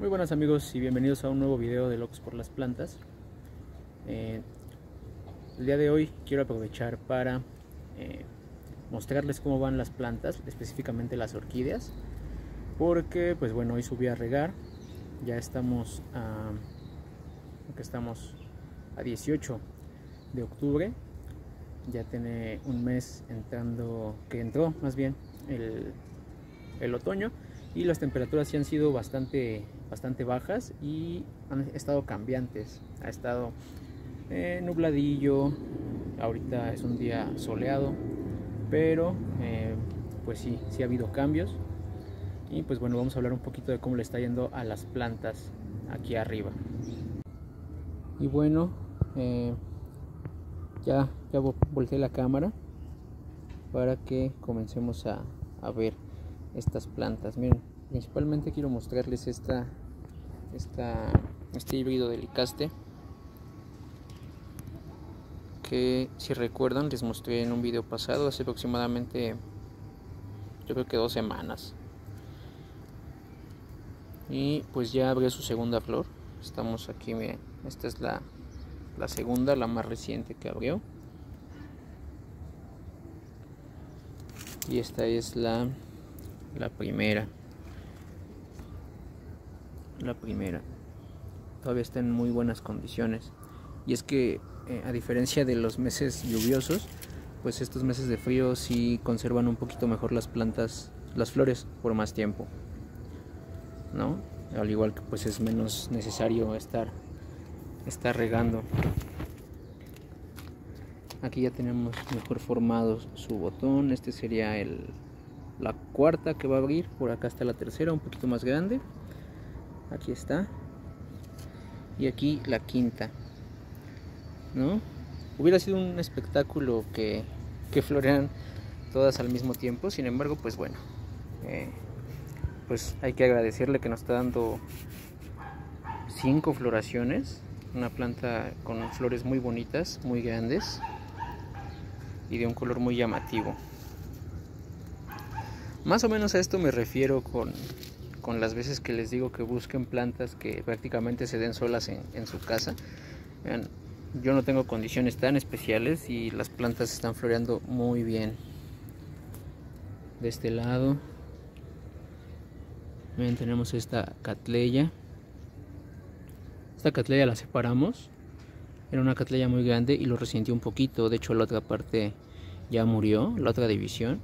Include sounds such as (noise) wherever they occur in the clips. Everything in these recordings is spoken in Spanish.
Muy buenas amigos y bienvenidos a un nuevo video de Locos por las Plantas. Eh, el día de hoy quiero aprovechar para eh, mostrarles cómo van las plantas, específicamente las orquídeas, porque pues bueno, hoy subí a regar, ya estamos a, estamos a 18 de octubre, ya tiene un mes entrando, que entró más bien el, el otoño y las temperaturas sí han sido bastante, bastante bajas y han estado cambiantes. Ha estado eh, nubladillo, ahorita es un día soleado, pero eh, pues sí, sí ha habido cambios. Y pues bueno, vamos a hablar un poquito de cómo le está yendo a las plantas aquí arriba. Y bueno, eh, ya, ya volteé la cámara para que comencemos a, a ver estas plantas. Miren, principalmente quiero mostrarles esta, esta, este híbrido de licaste que si recuerdan les mostré en un video pasado hace aproximadamente yo creo que dos semanas. Y pues ya abrió su segunda flor. Estamos aquí miren esta es la, la segunda la más reciente que abrió. Y esta es la la primera. La primera. Todavía está en muy buenas condiciones. Y es que eh, a diferencia de los meses lluviosos pues estos meses de frío sí conservan un poquito mejor las plantas las flores por más tiempo. No al igual que pues es menos necesario estar estar regando. Aquí ya tenemos mejor formado su botón. Este sería el la cuarta que va a abrir por acá está la tercera un poquito más grande. Aquí está. Y aquí la quinta no hubiera sido un espectáculo que, que florean todas al mismo tiempo sin embargo pues bueno eh, pues hay que agradecerle que nos está dando cinco floraciones una planta con flores muy bonitas muy grandes y de un color muy llamativo más o menos a esto me refiero con, las veces que les digo que busquen plantas que prácticamente se den solas en, su casa. yo no tengo condiciones tan especiales y las plantas están floreando muy bien. De este lado, Ven, tenemos esta catleya. Esta catleya la separamos. Era una catleya muy grande y lo resintió un poquito. De hecho, la otra parte ya murió, la otra división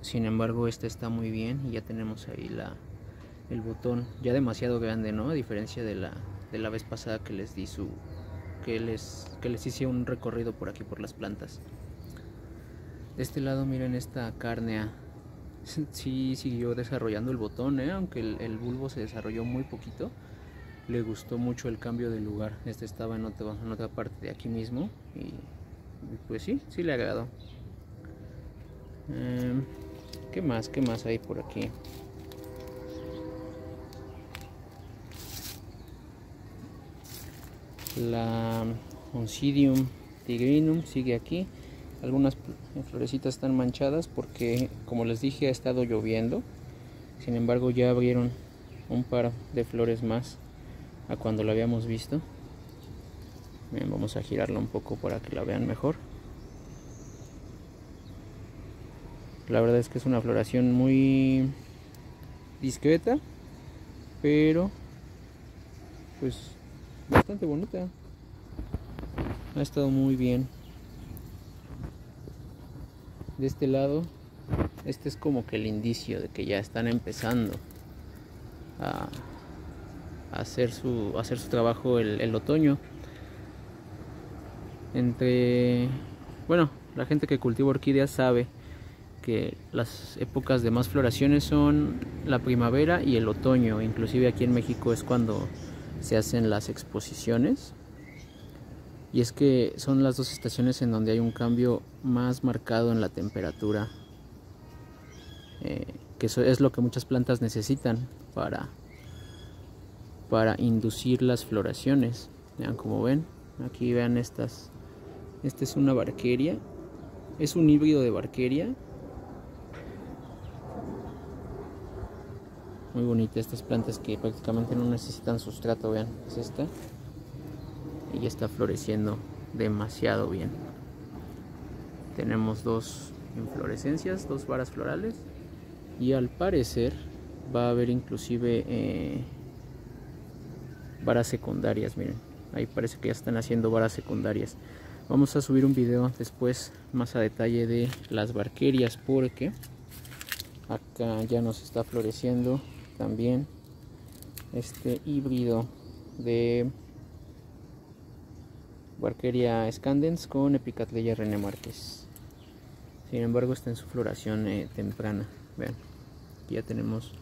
sin embargo esta está muy bien y ya tenemos ahí la el botón ya demasiado grande no a diferencia de la de la vez pasada que les di su que les que les hice un recorrido por aquí por las plantas. De este lado miren esta cárnea (laughs) sí siguió desarrollando el botón ¿eh? aunque el, bulbo se desarrolló muy poquito le gustó mucho el cambio de lugar. Este estaba en, en otra parte de aquí mismo y, pues sí sí le agradó. Eh, ¿Qué más? ¿Qué más hay por aquí? La Oncidium tigrinum sigue aquí. Algunas florecitas están manchadas porque, como les dije, ha estado lloviendo. Sin embargo, ya abrieron un par de flores más a cuando la habíamos visto. vamos a girarla un poco para que la vean mejor. La verdad es que es una floración muy discreta, pero pues bastante bonita. Ha estado muy bien. De este lado, este es como que el indicio de que ya están empezando a, hacer su hacer su trabajo el, el otoño. Entre bueno, la gente que cultiva orquídeas sabe las épocas de más floraciones son la primavera y el otoño. Inclusive aquí en México es cuando se hacen las exposiciones. Y es que son las dos estaciones en donde hay un cambio más marcado en la temperatura. Eh, que es lo que muchas plantas necesitan para, para inducir las floraciones. Vean como ven, aquí vean estas. Esta es una barqueria. Es un híbrido de barqueria muy bonita estas plantas que prácticamente no necesitan sustrato vean es esta. Y ya está floreciendo demasiado bien. Tenemos dos inflorescencias dos varas florales. Y al parecer va a haber inclusive eh, varas secundarias miren. Ahí parece que ya están haciendo varas secundarias. Vamos a subir un video después más a detalle de las barquerias porque acá ya nos está floreciendo también este híbrido de Barqueria scandens con Epicatleya René Márquez. Sin embargo está en su floración eh, temprana. Vean ya tenemos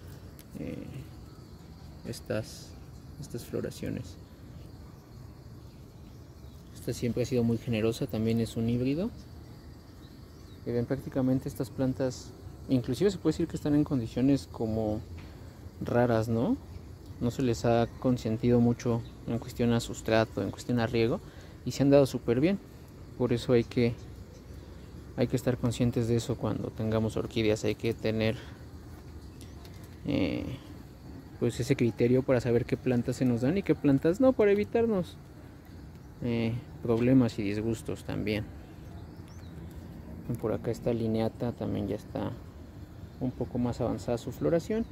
eh, estas estas floraciones. Esta siempre ha sido muy generosa también es un híbrido. Y ven prácticamente estas plantas inclusive se puede decir que están en condiciones como raras, ¿no? No se les ha consentido mucho en cuestión a sustrato, en cuestión a riego y se han dado súper bien. Por eso hay que hay que estar conscientes de eso cuando tengamos orquídeas, hay que tener eh, pues ese criterio para saber qué plantas se nos dan y qué plantas no, para evitarnos eh, problemas y disgustos también. Por acá esta lineata también ya está un poco más avanzada su floración.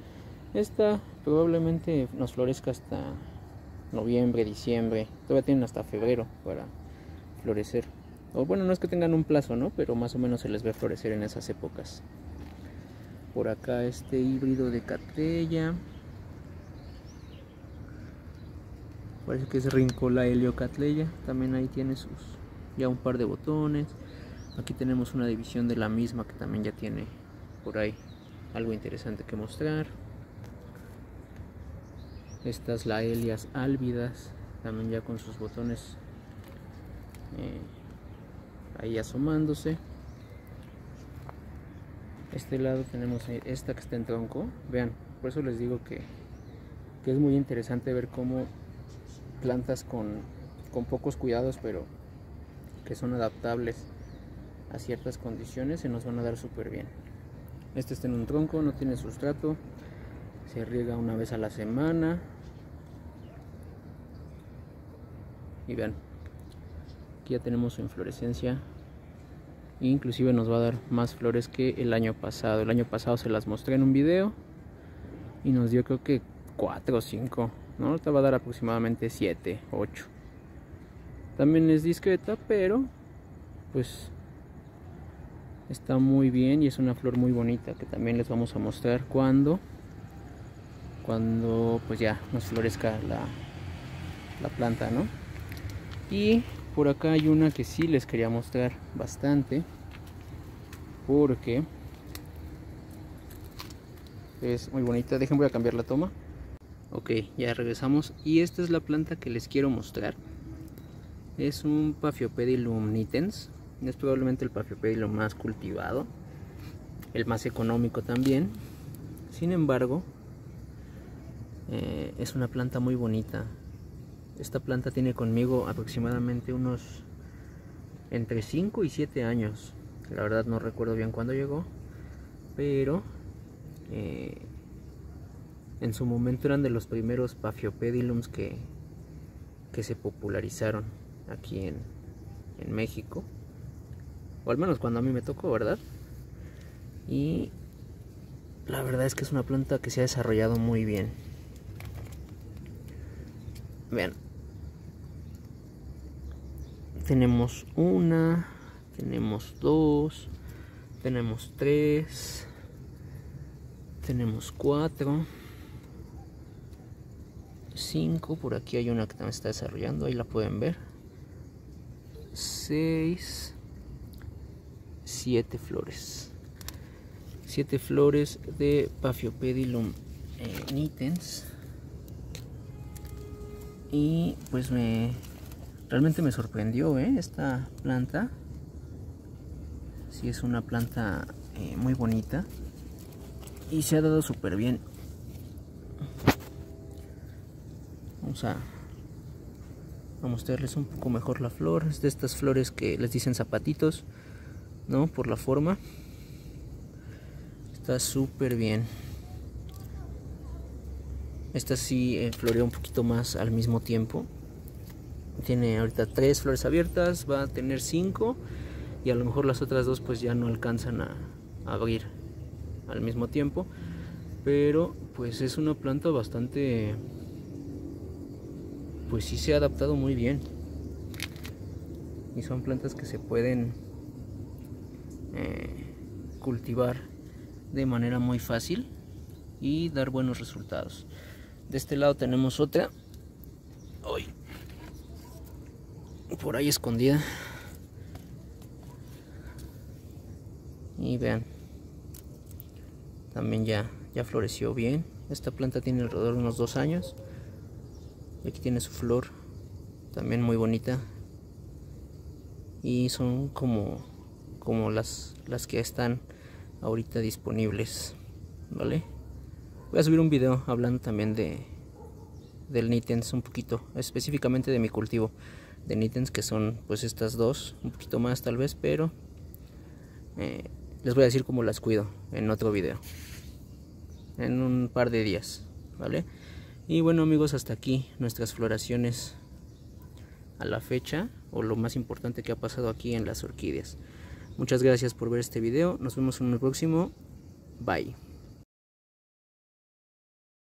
Esta probablemente nos florezca hasta noviembre, diciembre. Todavía tienen hasta febrero para florecer. O bueno, no es que tengan un plazo, ¿no? Pero más o menos se les ve florecer en esas épocas. Por acá este híbrido de catella. Parece que es Rincola heliocatleya. También ahí tiene sus ya un par de botones. Aquí tenemos una división de la misma que también ya tiene por ahí algo interesante que mostrar. Estas la Elias álvidas, también ya con sus botones eh, ahí asomándose. Este lado tenemos eh, esta que está en tronco. Vean, por eso les digo que, que es muy interesante ver cómo plantas con, con pocos cuidados, pero que son adaptables a ciertas condiciones, se nos van a dar súper bien. Este está en un tronco, no tiene sustrato. Se riega una vez a la semana. Y vean, aquí ya tenemos su inflorescencia. Inclusive nos va a dar más flores que el año pasado. El año pasado se las mostré en un video. Y nos dio creo que 4 o 5. ¿no? Ahorita va a dar aproximadamente 7, 8. También es discreta, pero pues está muy bien y es una flor muy bonita que también les vamos a mostrar cuando cuando pues ya nos florezca la, la planta no y por acá hay una que sí les quería mostrar bastante porque es muy bonita. Dejen voy a cambiar la toma. Ok ya regresamos. Y esta es la planta que les quiero mostrar. Es un Paphiopedilum nitens. Es probablemente el lo más cultivado, el más económico también. Sin embargo, eh, es una planta muy bonita. Esta planta tiene conmigo aproximadamente unos entre 5 y 7 años. La verdad no recuerdo bien cuándo llegó, pero eh, en su momento eran de los primeros Paphiopedilums que, que se popularizaron aquí en, en México o al menos cuando a mí me tocó, ¿verdad? Y la verdad es que es una planta que se ha desarrollado muy bien. Vean. Tenemos una, tenemos dos, tenemos tres, tenemos cuatro, cinco. Por aquí hay una que también está desarrollando, ahí la pueden ver. Seis siete flores. Siete flores de Paphiopedilum eh, nitens. Y pues me realmente me sorprendió ¿eh? esta planta. si es una planta eh, muy bonita. Y se ha dado súper bien. Vamos a, a mostrarles un poco mejor la flor. Es de estas flores que les dicen zapatitos. ¿no? Por la forma. Está súper bien. esta sí eh, floreó un poquito más al mismo tiempo tiene ahorita tres flores abiertas va a tener cinco y a lo mejor las otras dos pues ya no alcanzan a, abrir al mismo tiempo. Pero pues es una planta bastante pues sí se ha adaptado muy bien. Y son plantas que se pueden eh, cultivar de manera muy fácil y dar buenos resultados. De este lado tenemos otra. Hoy por ahí escondida. Y vean. También ya ya floreció bien. Esta planta tiene alrededor de unos dos años. Y aquí tiene su flor. También muy bonita. Y son como como las las que están ahorita disponibles. Vale voy a subir un video hablando también de del Nitens un poquito específicamente de mi cultivo de Nitens que son pues estas dos un poquito más tal vez pero eh, les voy a decir cómo las cuido en otro video. En un par de días vale y bueno amigos hasta aquí nuestras floraciones a la fecha o lo más importante que ha pasado aquí en las orquídeas. Muchas gracias por ver este video. Nos vemos en el próximo. Bye